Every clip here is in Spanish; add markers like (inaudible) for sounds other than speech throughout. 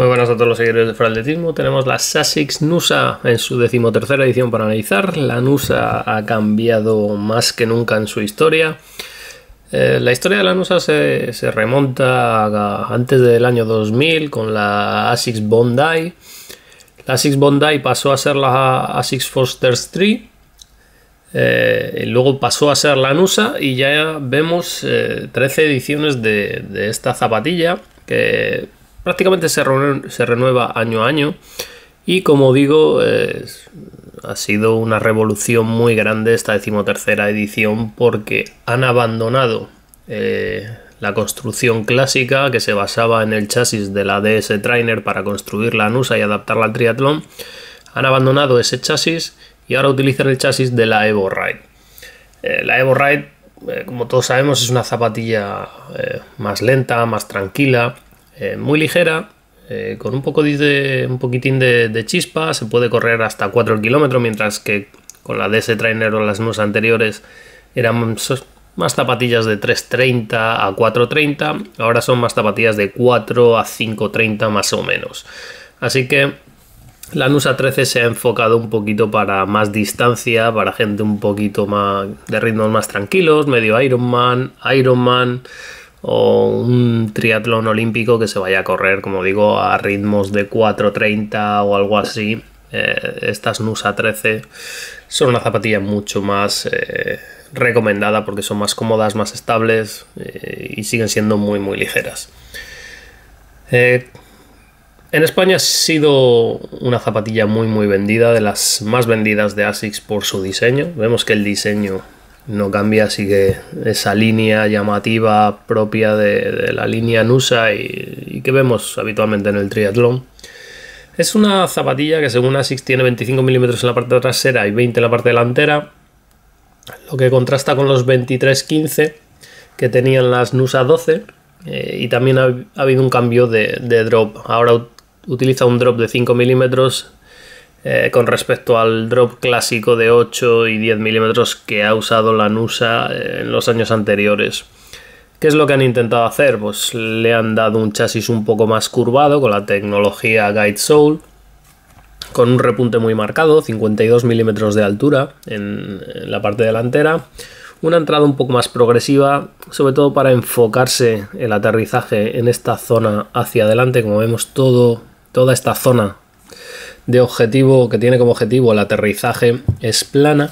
Muy buenas a todos los seguidores de Fraldetismo. Tenemos la SASIX NUSA en su decimotercera edición para analizar. La NUSA ha cambiado más que nunca en su historia. Eh, la historia de la NUSA se, remonta antes del año 2000 con la ASICS Bondi. La ASICS Bondi pasó a ser la ASICS Fosters 3. Eh, y luego pasó a ser la NUSA y ya vemos 13 eh, ediciones de, de esta zapatilla que prácticamente se, renueva año a año. Y como digo ha sido una revolución muy grande esta decimotercera edición porque han abandonado eh, la construcción clásica que se basaba en el chasis de la DS Trainer para construir la NUSA y adaptarla al triatlón. Han abandonado ese chasis y ahora utilizan el chasis de la Evo Ride. Eh, la Evo Ride eh, como todos sabemos es una zapatilla más lenta, más tranquila eh, muy ligera, eh, con un, poco de, un poquitín de, chispa, se puede correr hasta 4 kilómetros, mientras que con la DS Trainer o las NUS anteriores eran más zapatillas de 3.30 a 4.30, ahora son más zapatillas de 4 a 5.30 más o menos. Así que la NUSA 13 se ha enfocado un poquito para más distancia, para gente un poquito más de ritmos más tranquilos, medio Ironman, Ironman o un triatlón olímpico que se vaya a correr, como digo, a ritmos de 4.30 o algo así. Eh, estas Nusa 13 son una zapatilla mucho más eh, recomendada porque son más cómodas, más estables eh, y siguen siendo muy muy ligeras. en España ha sido una zapatilla muy muy vendida, de las más vendidas de ASICS por su diseño. Vemos que el diseño no cambia, sigue esa línea llamativa propia de, la línea Nusa y, que vemos habitualmente en el triatlón. Es una zapatilla que según ASICS tiene 25 milímetros en la parte trasera y 20 en la parte delantera, lo que contrasta con los 23-15 que tenían las Nusa 12 eh, y también ha, habido un cambio de, de drop. Ahora utiliza un drop de 5 milímetros eh, con respecto al drop clásico de 8 y 10 milímetros que ha usado la NUSA eh, en los años anteriores. ¿Qué es lo que han intentado hacer? Pues le han dado un chasis un poco más curvado con la tecnología Guide Soul, con un repunte muy marcado, 52 milímetros de altura en, la parte delantera, una entrada un poco más progresiva, sobre todo para enfocarse el aterrizaje en esta zona hacia adelante, como vemos todo, toda esta zona de objetivo que tiene como objetivo el aterrizaje es plana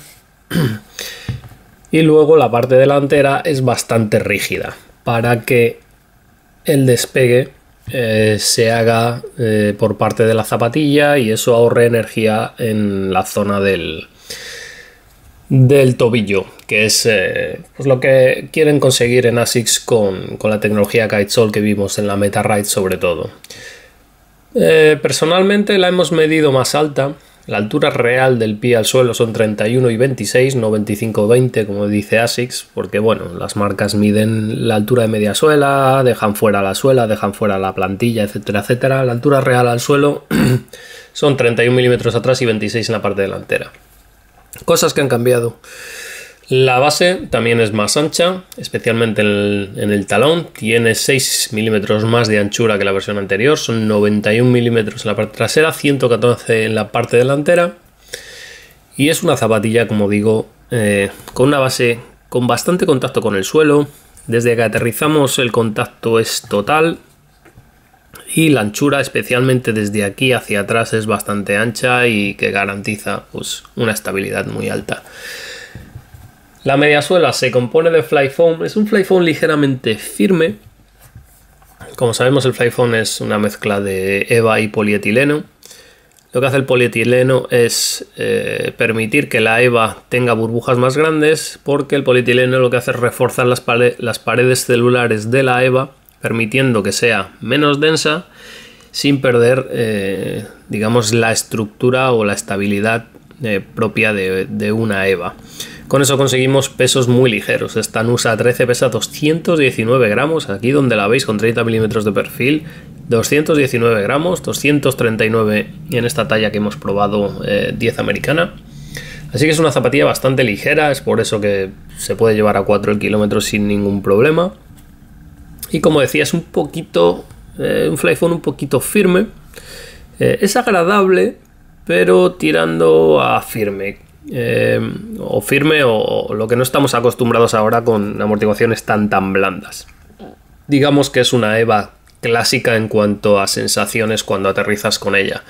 (clears throat) y luego la parte delantera es bastante rígida para que el despegue eh, se haga eh, por parte de la zapatilla y eso ahorre energía en la zona del, del tobillo, que es eh, pues lo que quieren conseguir en ASICS con, con la tecnología Kitesol que vimos en la Meta Ride sobre todo. Eh, personalmente la hemos medido más alta. La altura real del pie al suelo son 31 y 26, no 25 20 como dice ASICS, porque bueno, las marcas miden la altura de media suela, dejan fuera la suela, dejan fuera la plantilla, etcétera, etcétera. La altura real al suelo (clears throat) son 31 milímetros atrás y 26 en la parte delantera. Cosas que han cambiado. La base también es más ancha, especialmente en el, talón. Tiene 6 milímetros más de anchura que la versión anterior. Son 91 milímetros en la parte trasera, 114 en la parte delantera. Y es una zapatilla, como digo, eh, con una base con bastante contacto con el suelo. Desde que aterrizamos el contacto es total. Y la anchura, especialmente desde aquí hacia atrás, es bastante ancha y que garantiza pues, una estabilidad muy alta. La mediasuela se compone de flyfoam, es un flyfoam ligeramente firme. Como sabemos el flyfoam es una mezcla de EVA y polietileno. Lo que hace el polietileno es eh, permitir que la EVA tenga burbujas más grandes porque el polietileno lo que hace es reforzar las, paredes celulares de la EVA permitiendo que sea menos densa sin perder eh, digamos la estructura o la estabilidad eh, propia de una EVA. Con eso conseguimos pesos muy ligeros. Esta Nusa 13 pesa 219 gramos, aquí donde la veis con 30 milímetros de perfil. 219 gramos, 239 en esta talla que hemos probado 10 eh, americana. Así que es una zapatilla bastante ligera, es por eso que se puede llevar a 4 el kilómetro sin ningún problema. Y como decía, es un poquito, eh, un flyphone un poquito firme, Eh, es agradable, pero tirando a firme. Eh, o firme o lo que no estamos acostumbrados ahora con amortiguaciones tan tan blandas. Digamos que es una EVA clásica en cuanto a sensaciones cuando aterrizas con ella.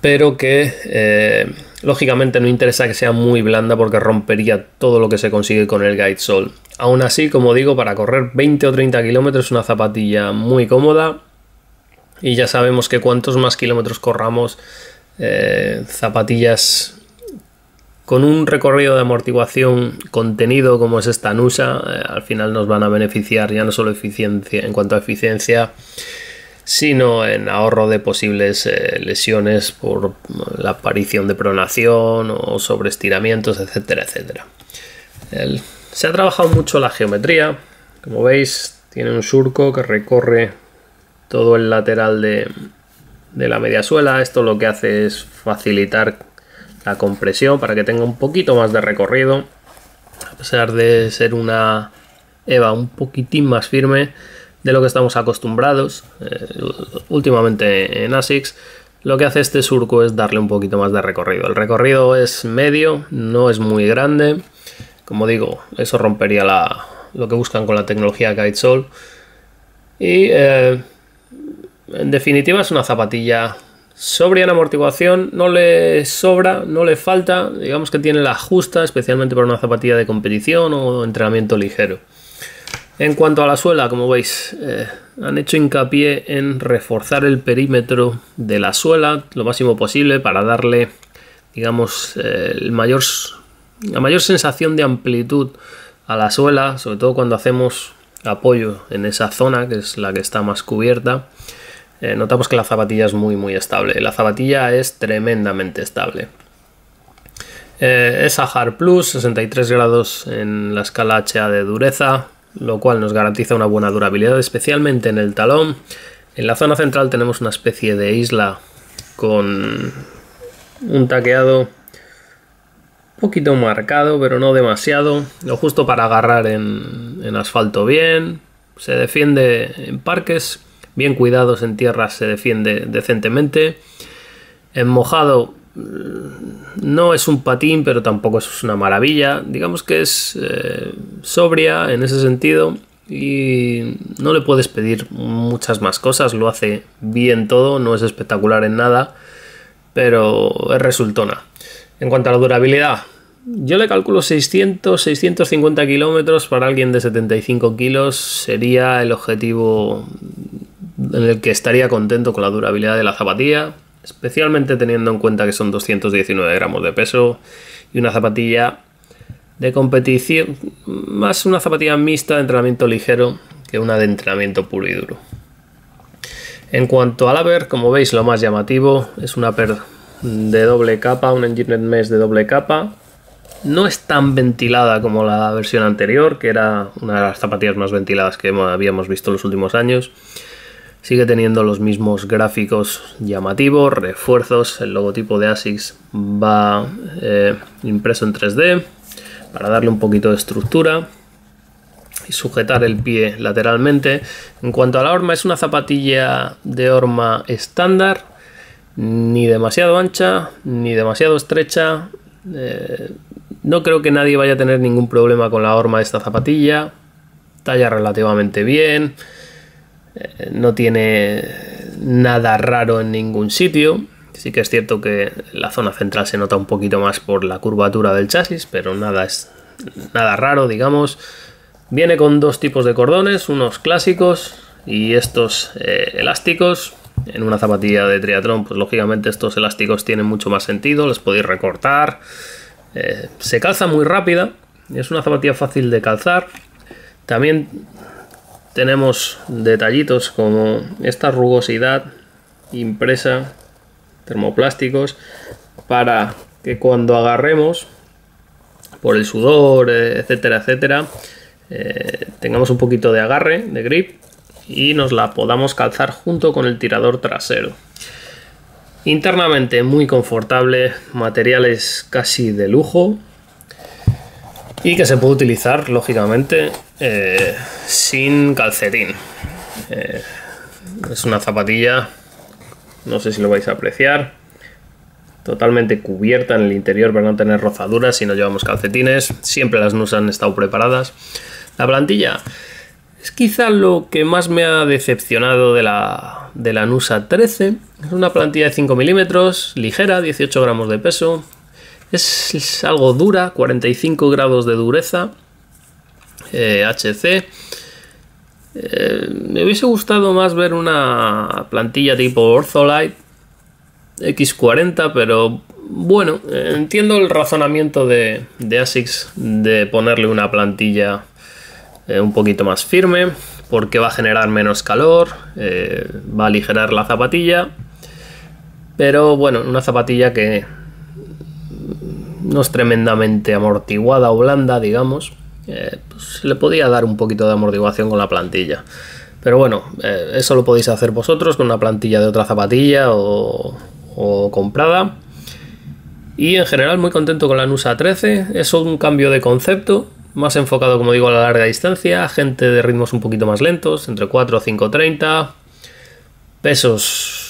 Pero que eh, lógicamente no interesa que sea muy blanda porque rompería todo lo que se consigue con el Guide Sol. Aún así, como digo, para correr 20 o 30 kilómetros es una zapatilla muy cómoda. Y ya sabemos que cuantos más kilómetros corramos, eh, zapatillas con un recorrido de amortiguación contenido como es esta Nusa, eh, al final nos van a beneficiar ya no solo eficiencia en cuanto a eficiencia, sino en ahorro de posibles eh, lesiones por la aparición de pronación o sobreestiramientos, etcétera, etcétera. se ha trabajado mucho la geometría, como veis tiene un surco que recorre todo el lateral de, de la media suela, esto lo que hace es facilitar la compresión para que tenga un poquito más de recorrido. A pesar de ser una EVA un poquitín más firme de lo que estamos acostumbrados eh, últimamente en ASICS, lo que hace este surco es darle un poquito más de recorrido. El recorrido es medio, no es muy grande. Como digo, eso rompería la, lo que buscan con la tecnología Guide Sol. Y eh, en definitiva es una zapatilla Sobria en amortiguación, no le sobra, no le falta, digamos que tiene la justa, especialmente para una zapatilla de competición o entrenamiento ligero. En cuanto a la suela, como veis, eh, han hecho hincapié en reforzar el perímetro de la suela lo máximo posible para darle, digamos, eh, el mayor, la mayor sensación de amplitud a la suela, sobre todo cuando hacemos apoyo en esa zona, que es la que está más cubierta. Eh, notamos que la zapatilla es muy muy estable. La zapatilla es tremendamente estable. Eh, es Hard Plus, 63 grados en la escala HA de dureza, lo cual nos garantiza una buena durabilidad, especialmente en el talón. En la zona central tenemos una especie de isla con un taqueado poquito marcado, pero no demasiado, lo justo para agarrar en asfalto bien. Se defiende en parques bien cuidados en tierra se defiende decentemente. En mojado mm, no es un patín, pero tampoco es una maravilla. Digamos que es eh, sobria en ese sentido y no le puedes pedir muchas más cosas. Lo hace bien todo, no es espectacular en nada, pero es resultona. En cuanto a la durabilidad, yo le calculo 600, 650 kilómetros para alguien de 75 kilos. Sería el objetivo en el que estaría contento con la durabilidad de la zapatilla, especialmente teniendo en cuenta que son 219 gramos de peso y una zapatilla de competición, más una zapatilla mixta de entrenamiento ligero que una de entrenamiento puro y duro. En cuanto a la ver, como veis, lo más llamativo es una per de doble capa, un Engineered Mesh de doble capa. No es tan ventilada como la versión anterior, que era una de las zapatillas más ventiladas que habíamos visto en los últimos años. Sigue teniendo los mismos gráficos llamativos, refuerzos, el logotipo de ASICS va eh, impreso en 3D para darle un poquito de estructura y sujetar el pie lateralmente. En cuanto a la horma, es una zapatilla de horma estándar, ni demasiado ancha, ni demasiado estrecha. Eh, no creo que nadie vaya a tener ningún problema con la horma de esta zapatilla. Talla relativamente bien. Eh, no tiene nada raro en ningún sitio. Sí que es cierto que la zona central se nota un poquito más por la curvatura del chasis, pero nada es nada raro, digamos. Viene con dos tipos de cordones, unos clásicos y estos eh, elásticos. En una zapatilla de triatlón, pues lógicamente estos elásticos tienen mucho más sentido, les podéis recortar. Eh, se calza muy rápida, es una zapatilla fácil de calzar. También tenemos detallitos como esta rugosidad impresa, termoplásticos, para que cuando agarremos por el sudor, eh, etcétera, etcétera, eh, tengamos un poquito de agarre, de grip, y nos la podamos calzar junto con el tirador trasero. Internamente muy confortable, materiales casi de lujo, y que se puede utilizar lógicamente eh, sin calcetín. Eh, es una zapatilla no sé si lo vais a apreciar. Totalmente cubierta en el interior para no tener rozaduras si no llevamos calcetines. Siempre las NUS han estado preparadas. La plantilla es quizá lo que más me ha decepcionado de la, de la NUSA 13. Es una plantilla de 5 milímetros, ligera, 18 gramos de peso. Es, algo dura, 45 grados de dureza. HC. Eh, eh, me hubiese gustado más ver una plantilla tipo Ortholite X40, pero bueno, entiendo el razonamiento de, ASICS de ponerle una plantilla eh, un poquito más firme, porque va a generar menos calor, va a aligerar la zapatilla, pero bueno, una zapatilla que no es tremendamente amortiguada o blanda, digamos, eh, pues le podía dar un poquito de amortiguación con la plantilla. Pero bueno, eso lo podéis hacer vosotros con una plantilla de otra zapatilla o, o comprada. Y en general muy contento con la NUSA 13. Es un cambio de concepto, más enfocado como digo a la larga distancia, gente de ritmos un poquito más lentos, entre 4 o 5.30, pesos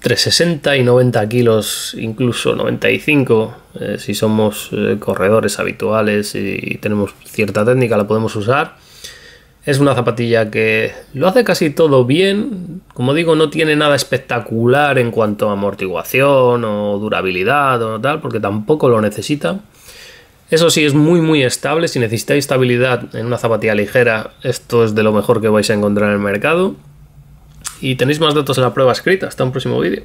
360 y 90 kilos, incluso 95, eh, si somos eh, corredores habituales y tenemos cierta técnica la podemos usar. Es una zapatilla que lo hace casi todo bien. Como digo, no tiene nada espectacular en cuanto a amortiguación o durabilidad o tal, porque tampoco lo necesita. Eso sí, es muy muy estable. Si necesitáis estabilidad en una zapatilla ligera, esto es de lo mejor que vais a encontrar en el mercado. Y tenéis más datos en la prueba escrita. Hasta un próximo vídeo.